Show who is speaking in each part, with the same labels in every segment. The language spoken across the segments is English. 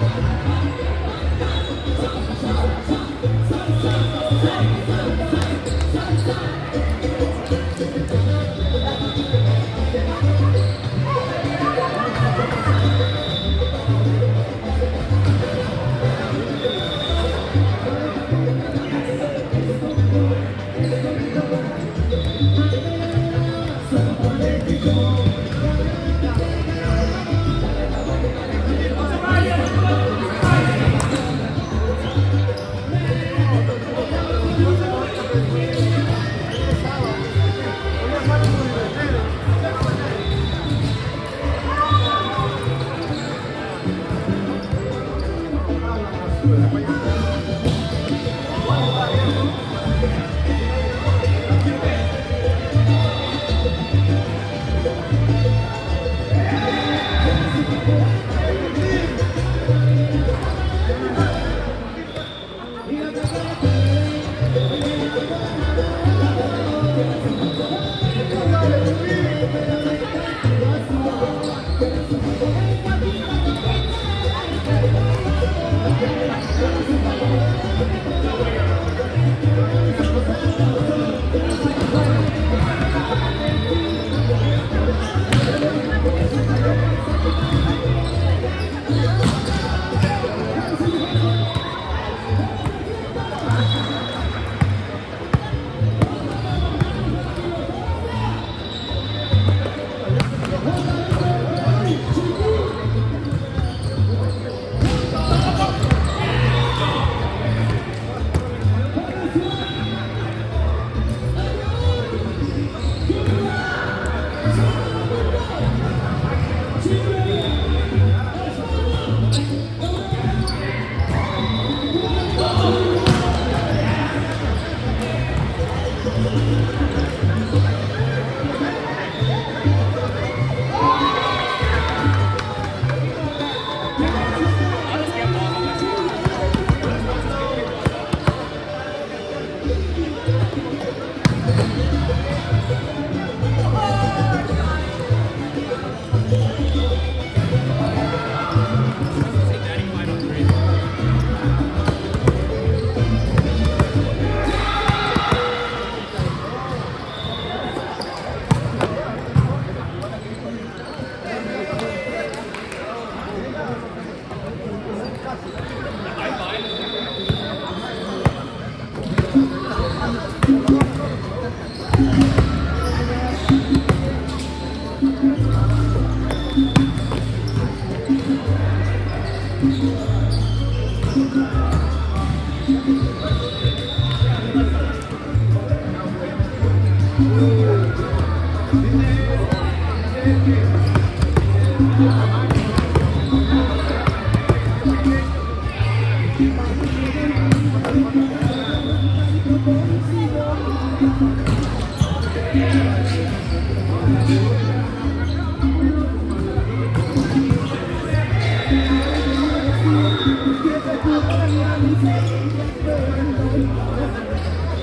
Speaker 1: Thank you. Thank you.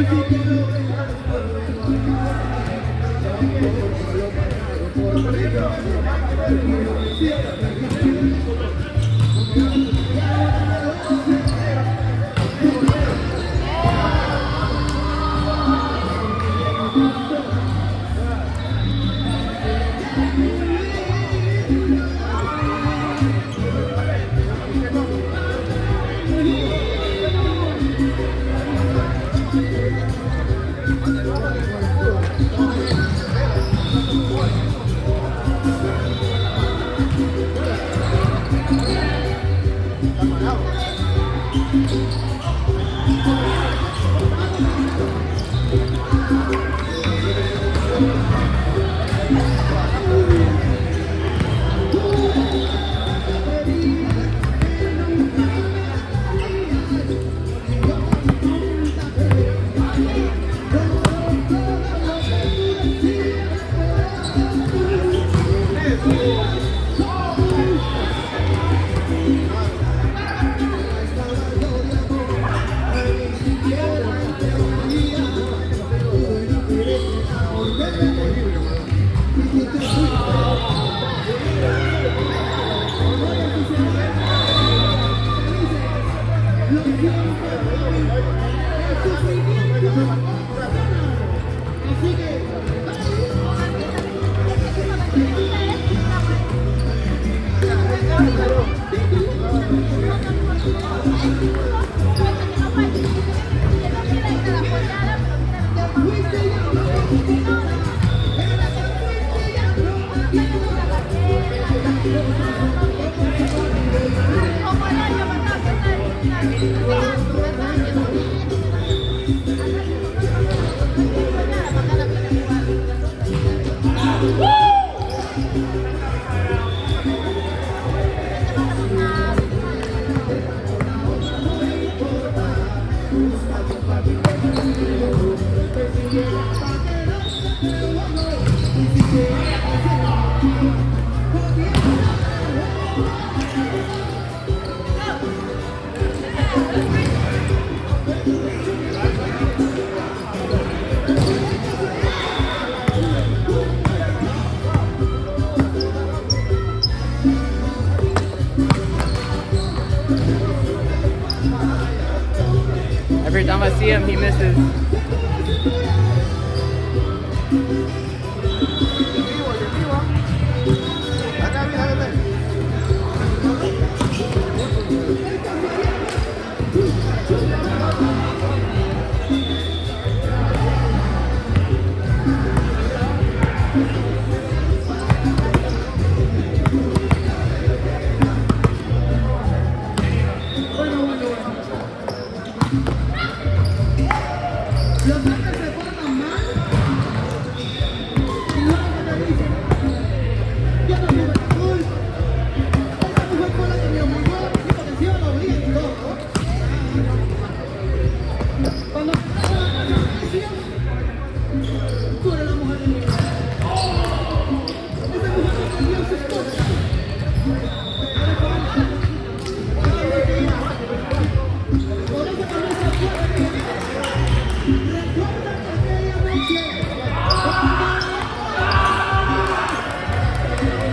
Speaker 1: Thank you.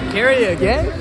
Speaker 1: Carry it again?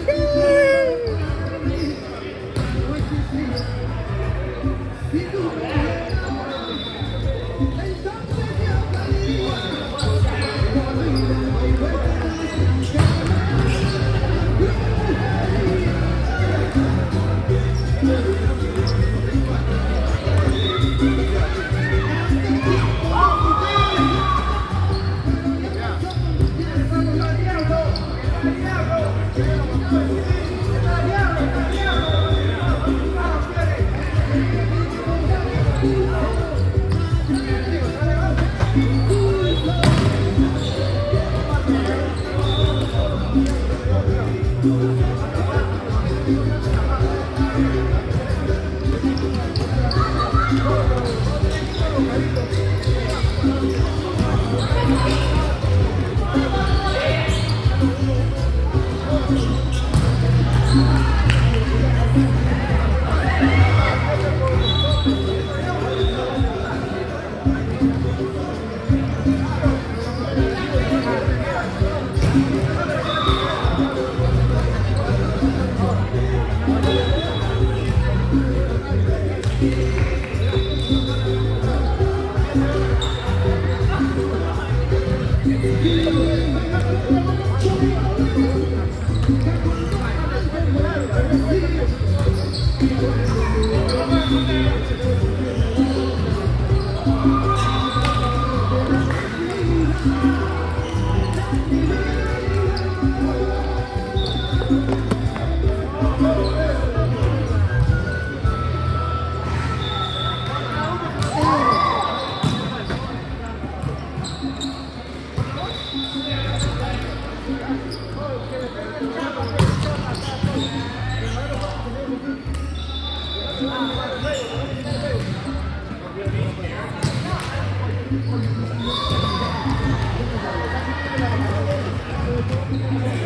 Speaker 1: Thank you.